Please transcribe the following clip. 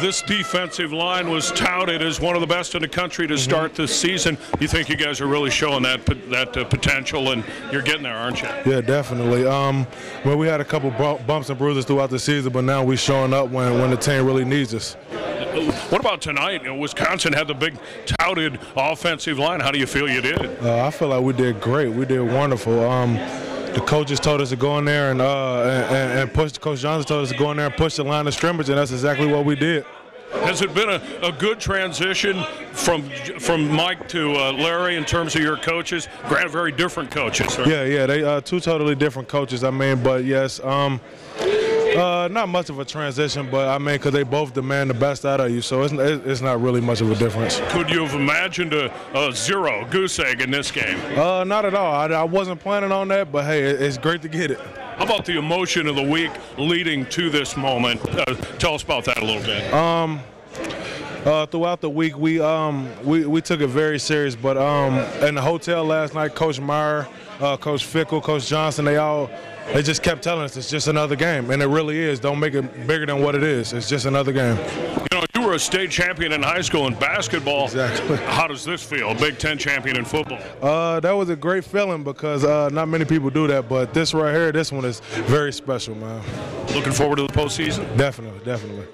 this defensive line was touted as one of the best in the country to start this season. You think you guys are really showing that that uh, potential, and you're getting there, aren't you? Yeah, definitely. Um, well, we had a couple bumps and bruises throughout the season, but now we're showing up when, when the team really needs us. What about tonight? You know, Wisconsin had the big touted offensive line. How do you feel you did? Uh, I feel like we did great. We did wonderful. Um, the coaches told us to go in there and, uh, and, and push. Coach Johnson told us to go in there and push the line of scrimmage, and that's exactly what we did. Has it been a, a good transition from from Mike to uh, Larry in terms of your coaches? Granted, very different coaches. right? Yeah, yeah, they uh, two totally different coaches. I mean, but yes, um, uh, not much of a transition, but I mean, because they both demand the best out of you, so it's, it's not really much of a difference. Could you have imagined a, a zero goose egg in this game? Uh, not at all. I, I wasn't planning on that, but hey, it, it's great to get it. How about the emotion of the week leading to this moment? Uh, tell us about that a little bit. Uh, throughout the week, we um we, we took it very serious. But um in the hotel last night, Coach Meyer, uh, Coach Fickell, Coach Johnson, they all they just kept telling us it's just another game, and it really is. Don't make it bigger than what it is. It's just another game. you know, you were a state champion in high school in basketball. Exactly. How does this feel? Big Ten champion in football. Uh, that was a great feeling because uh, not many people do that, but this right here, this one is very special, man. Looking forward to the postseason. Definitely, definitely.